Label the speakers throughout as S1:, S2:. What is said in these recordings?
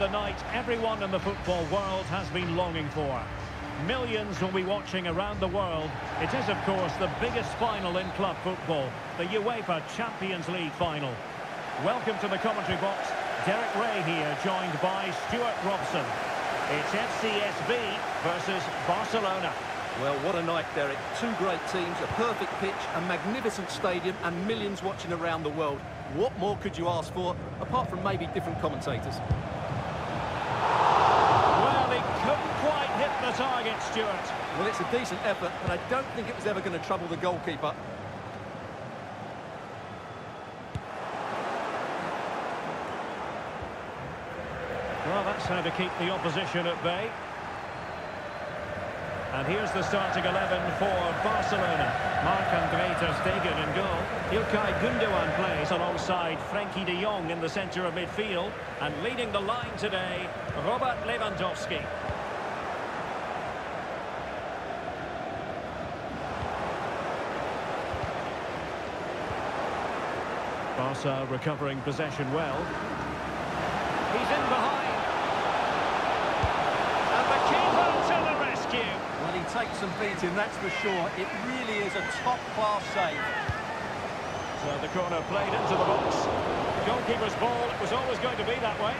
S1: the night everyone in the football world has been longing for. Millions will be watching around the world. It is, of course, the biggest final in club football, the UEFA Champions League final. Welcome to the commentary box. Derek Rae here, joined by Stewart Robson. It's FCSB versus Barcelona.
S2: Well, what a night, Derek. Two great teams, a perfect pitch, a magnificent stadium, and millions watching around the world. What more could you ask for, apart from maybe different commentators?
S1: Well, he couldn't quite hit the target, Stewart.
S2: Well, it's a decent effort, but I don't think it was ever going to trouble the goalkeeper.
S1: Well, that's how to keep the opposition at bay. And here's the starting 11 for Barcelona. Marc-Andre Ter Stegen in goal. Ilkay Gundogan plays alongside Frenkie de Jong in the centre of midfield. And leading the line today, Robert Lewandowski. Barca recovering possession well. He's in behind. And the keeper to the rescue.
S2: Well, he takes some beating, that's for sure. It really is a top-class save.
S1: So the corner played into the box. Goalkeeper's ball, it was always going to be that way.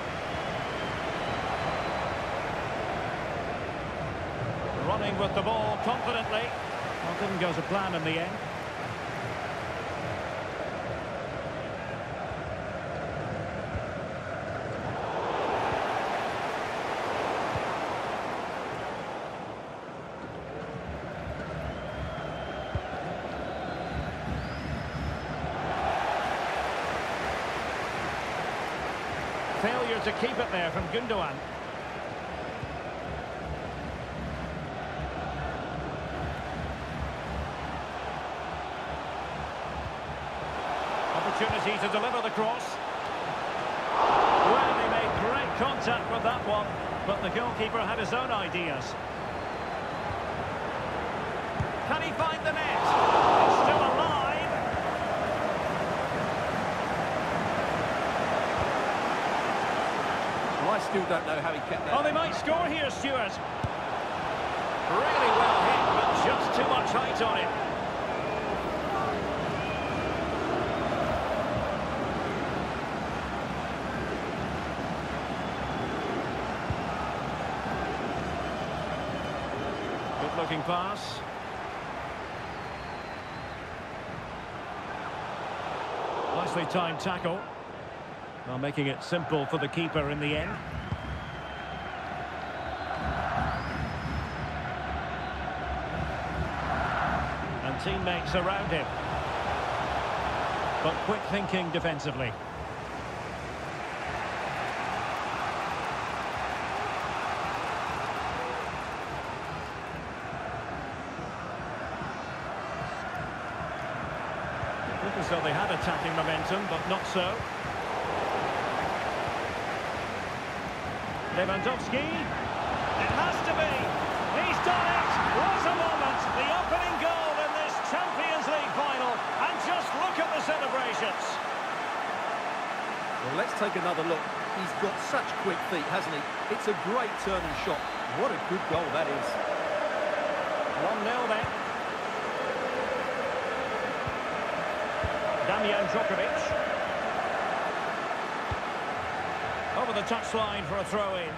S1: Running with the ball confidently. Well, didn't go to plan in the end. Failure to keep it there from Gundogan. Opportunity to deliver the cross. Well, he made great contact with that one, but the goalkeeper had his own ideas. Can he find the net? It's still alive.
S2: Well, I still don't know how he kept that.
S1: Oh, they might score here, Stewart. Really well hit, but just too much height on it. Good looking pass. Nicely timed tackle. Well, making it simple for the keeper in the end. And teammates around him. But quick thinking defensively. Looked as though they had attacking momentum, but not so. Lewandowski. It has to be. He's done it. What a moment. The opening goal in this Champions League final. And just look at the celebrations.
S2: Well, let's take another look. He's got such quick feet, hasn't he? It's a great turning shot. What a good goal that is.
S1: 1-0 then. Damjan Djokovic. Over the touchline for a throw-in.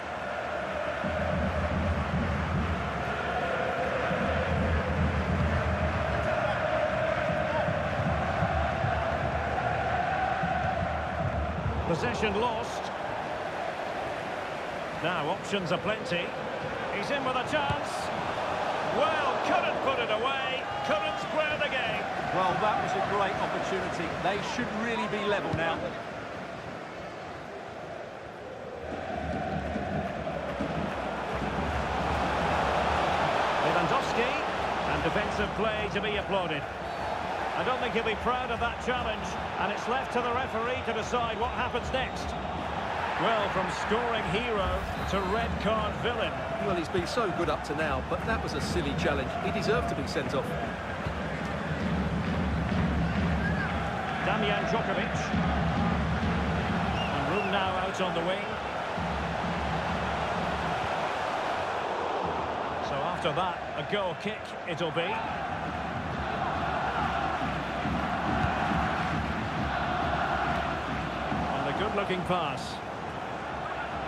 S1: Possession lost. Now options are plenty. He's in with a chance. Well, couldn't put it away. Couldn't square the game.
S2: Well, that was a great opportunity. They should really be level now.
S1: Lewandowski, and defensive play to be applauded. I don't think he'll be proud of that challenge, and it's left to the referee to decide what happens next. Well, from scoring hero to red card villain.
S2: Well, he's been so good up to now, but that was a silly challenge. He deserved to be sent off.
S1: Damjan Djokovic. And room now out on the wing. After that, a goal kick it'll be. And a good-looking pass.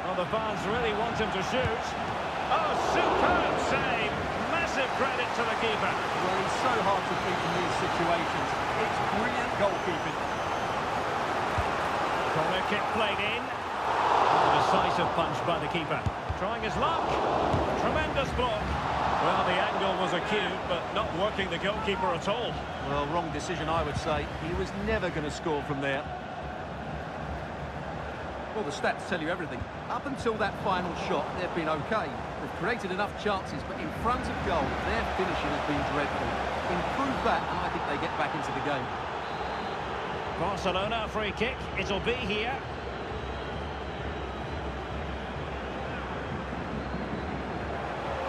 S1: Well, the fans really want him to shoot. Oh, superb save! Massive credit to the keeper.
S2: Well, he's so hard to beat in these situations. It's brilliant goalkeeping.
S1: Corner kick played in. A decisive punch by the keeper. Trying his luck. Tremendous block. Well, the angle was acute, but not working the goalkeeper at all.
S2: Well, wrong decision, I would say. He was never going to score from there. Well, the stats tell you everything. Up until that final shot, they've been okay. They've created enough chances, but in front of goal, their finishing has been dreadful. Improve that, and I think they get back into the game.
S1: Barcelona free kick. It'll be here.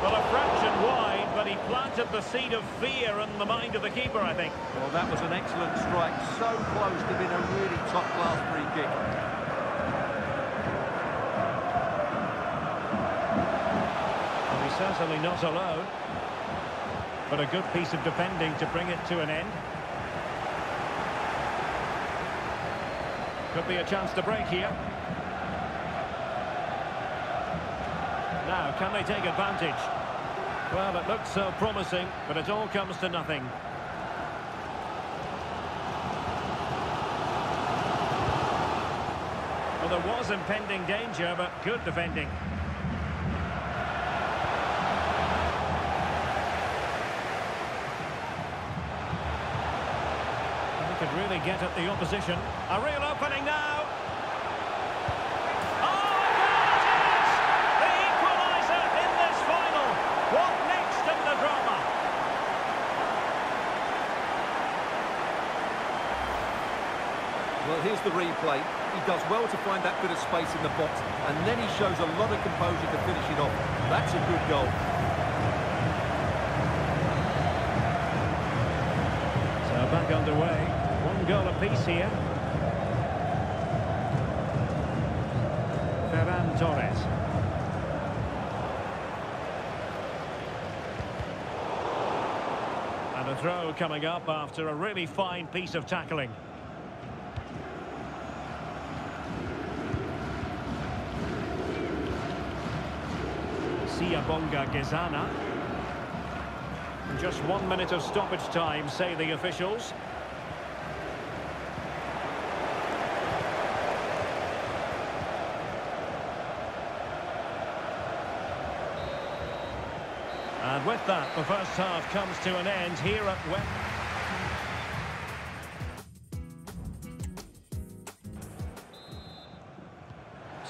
S1: Well, a fraction wide, but he planted the seed of fear in the mind of the keeper, I think.
S2: Well, that was an excellent strike. So close to being a really top-class free kick.
S1: Well, he's certainly not alone. But a good piece of defending to bring it to an end. Could be a chance to break here. Now, can they take advantage? Well, it looks so promising, but it all comes to nothing. Well, there was impending danger, but good defending. He could really get at the opposition. A real opening now. Oh, there it is! The equaliser in this final. What next in the drama?
S2: Well, here's the replay. He does well to find that bit of space in the box, and then he shows a lot of composure to finish it off. That's a good goal.
S1: So back underway. One goal apiece here. Ferran Torres. And a throw coming up after a really fine piece of tackling. Siyabonga Ngezana. Just one minute of stoppage time, say the officials. And with that, the first half comes to an end here at West.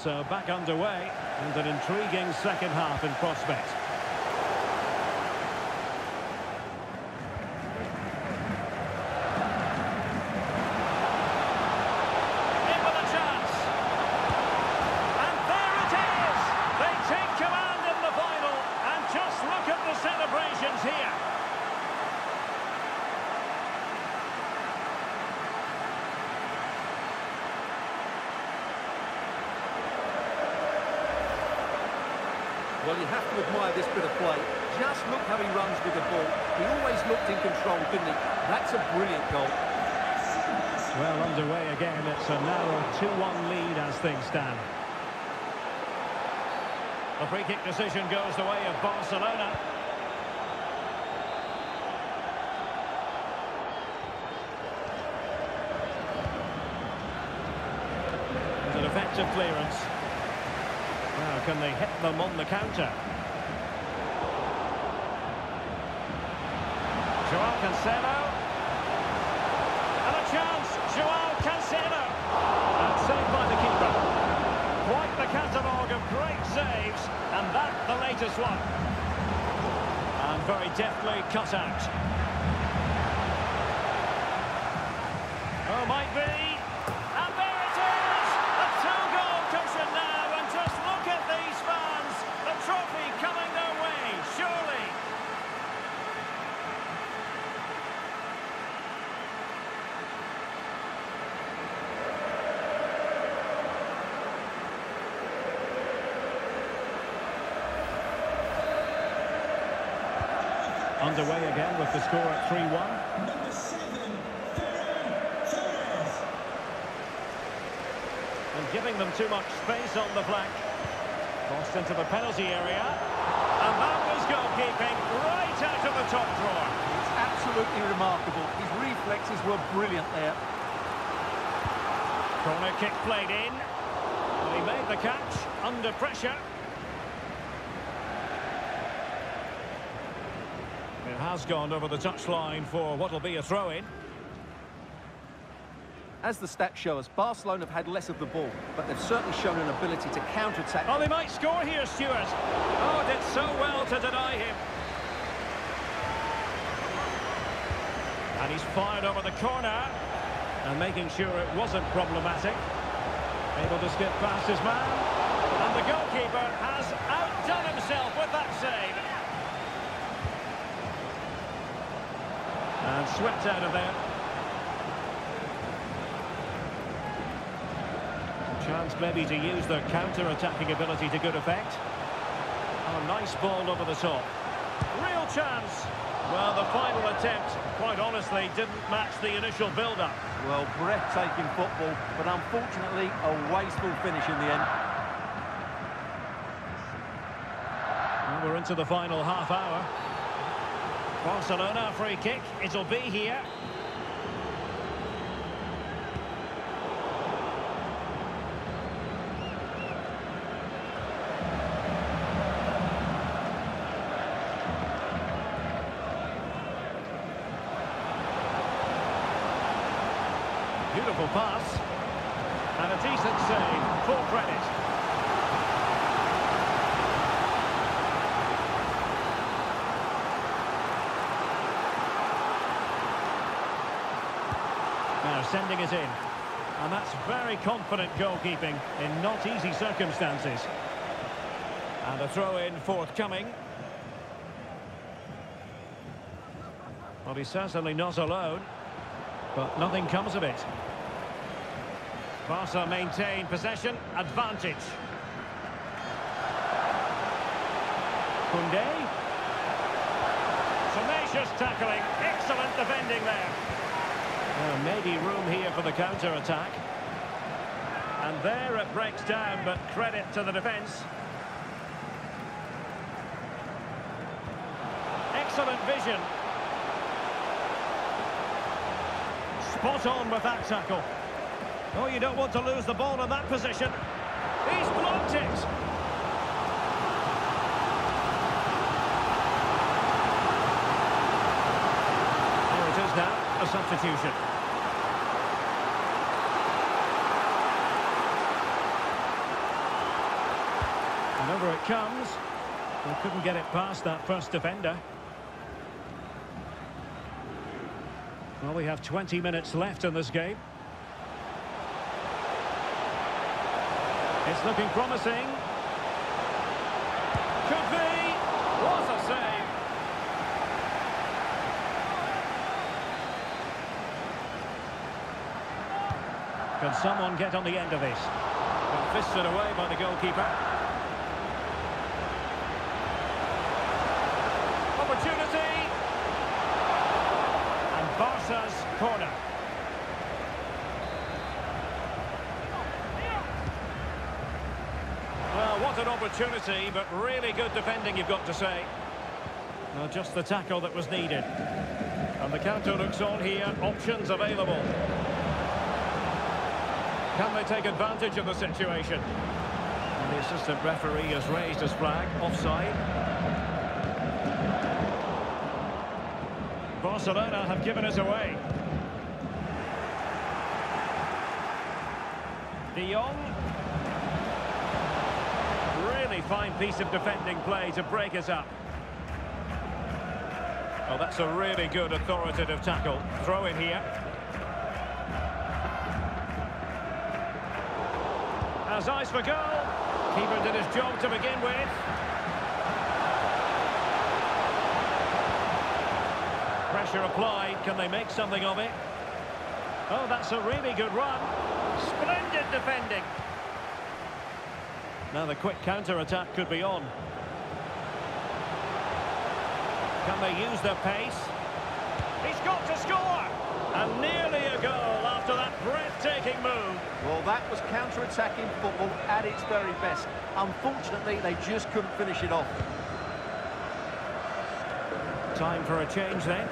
S1: So back underway, and an intriguing second half in prospect. In with a chance. And there it is! They take command in the final, and just look at the celebrations here.
S2: Well, you have to admire this bit of play. Just look how he runs with the ball. He always looked in control, didn't he? That's a brilliant goal.
S1: Well, underway again. It's a narrow 2-1 lead as things stand. The free kick decision goes the way of Barcelona. It's an effective clearance. Now, can they hit them on the counter? Joao Cancelo. And a chance, Joao Cancelo. And saved by the keeper. Quite the catalogue of great saves, and that the latest one. And very deftly cut out. Oh, might be. And there it is! A two-goal cushion now, and just look at these fans. The trophy coming their way, surely. Underway again with the score at 3-1. And giving them too much space on the flank. Crossed into the penalty area. And that was goalkeeping right out of the top drawer.
S2: It's absolutely remarkable. His reflexes were brilliant there.
S1: Corner kick played in. And he made the catch under pressure. It has gone over the touchline for what will be a throw-in.
S2: As the stats show us, Barcelona have had less of the ball, but they've certainly shown an ability to counter-attack.
S1: Oh, they might score here, Stewart. Oh, did so well to deny him. And he's fired over the corner. And making sure it wasn't problematic. Able to skip past his man. And the goalkeeper has outdone himself with that save. And swept out of there. Chance maybe to use their counter-attacking ability to good effect. Oh, nice ball over the top. Real chance. Well, the final attempt, quite honestly, didn't match the initial build-up.
S2: Well, breathtaking football, but unfortunately a wasteful finish in the end.
S1: Well, we're into the final half hour. Barcelona free kick. It'll be here. Beautiful pass. And a decent save. Full credit. Now sending it in. And that's very confident goalkeeping in not easy circumstances. And a throw-in forthcoming. Well, he's certainly not alone. But nothing comes of it. Barca maintain possession, advantage. Koundé. Tenacious tackling, excellent defending there. Well, maybe room here for the counter-attack. And there it breaks down, but credit to the defence. Excellent vision. Spot on with that tackle. Oh, you don't want to lose the ball in that position. He's blocked it. Here it is now, a substitution. And over it comes. They couldn't get it past that first defender. Well, we have 20 minutes left in this game. It's looking promising. Could be. What a save. Can someone get on the end of this? Well, fisted away by the goalkeeper. Opportunity. And Barca's corner. An opportunity, but really good defending, you've got to say. Just the tackle that was needed. And the counter looks on here, options available. Can they take advantage of the situation? And the assistant referee has raised his flag, offside. Barcelona have given us away. De Jong. Fine piece of defending play to break us up. Oh, that's a really good authoritative tackle. Throw in here. Has eyes for goal. Keeper did his job to begin with. Pressure applied. Can they make something of it? Oh, that's a really good run. Splendid defending. Now the quick counter-attack could be on. Can they use their pace? He's got to score! And nearly a goal after that breathtaking move.
S2: Well, that was counter-attacking football at its very best. Unfortunately, they just couldn't finish it off.
S1: Time for a change then.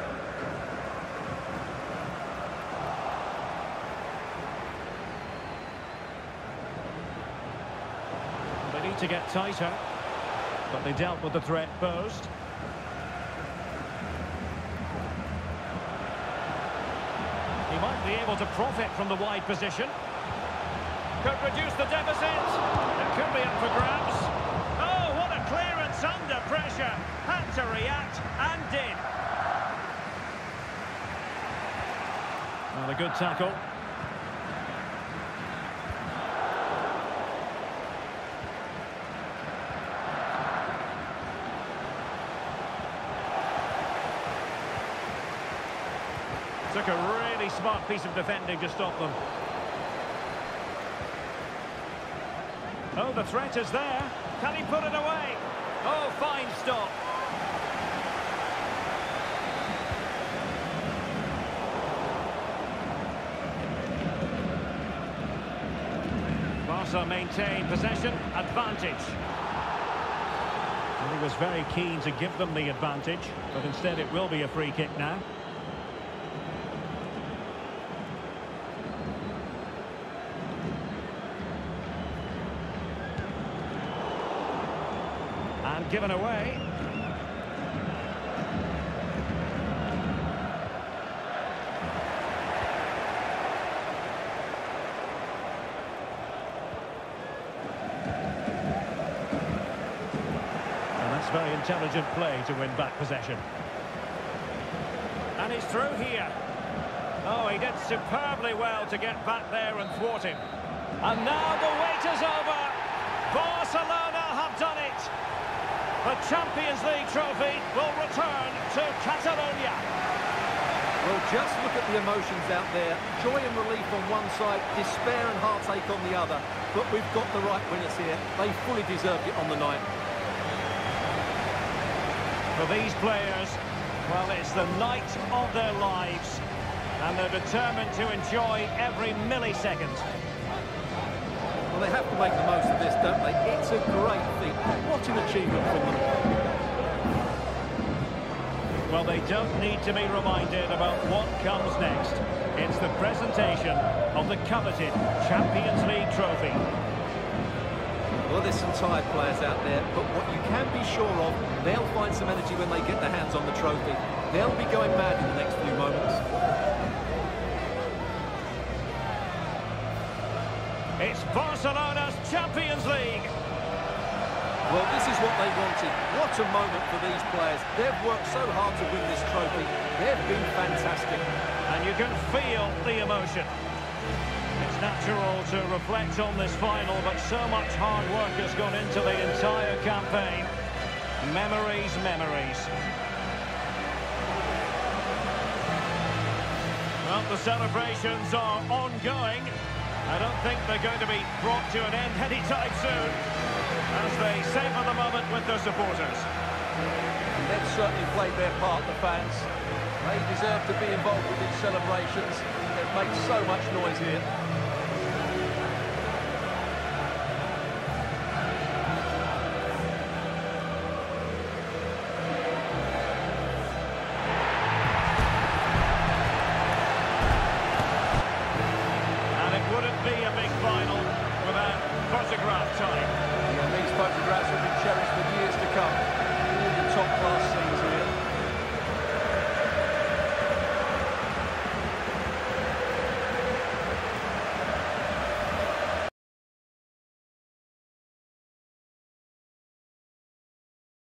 S1: To get tighter, but they dealt with the threat first. He might be able to profit from the wide position. Could reduce the deficit. It could be up for grabs. Oh, what a clearance under pressure. Had to react and did. Well, a good tackle. Took a really smart piece of defending to stop them. Oh, the threat is there. Can he put it away? Oh, fine stop. Barca maintain possession, advantage. And he was very keen to give them the advantage, but instead it will be a free kick now. And given away. And that's very intelligent play to win back possession. And he's through here. Oh, he did superbly well to get back there and thwart him. And now the wait is over. Barcelona have done it. The Champions League trophy will return to Catalonia.
S2: Well, just look at the emotions out there. Joy and relief on one side, despair and heartache on the other. But we've got the right winners here. They fully deserved it on the night.
S1: For these players, well, it's the night of their lives. And they're determined to enjoy every millisecond.
S2: Well, they have to make the most of don't they? It's a great feat. What an achievement for them.
S1: Well, they don't need to be reminded about what comes next. It's the presentation of the coveted Champions League trophy.
S2: Well, there's some tired players out there, but what you can be sure of, they'll find some energy when they get their hands on the trophy. They'll be going mad in the next few moments.
S1: It's Barcelona's Champions League.
S2: Well, this is what they wanted. What a moment for these players. They've worked so hard to win this trophy. They've been fantastic.
S1: And you can feel the emotion. It's natural to reflect on this final, but so much hard work has gone into the entire campaign. Memories, memories. Well, the celebrations are ongoing. I don't think they're going to be brought to an end anytime soon as they savour the moment with their supporters.
S2: They've certainly played their part, the fans. They deserve to be involved with these celebrations. They've made so much noise here.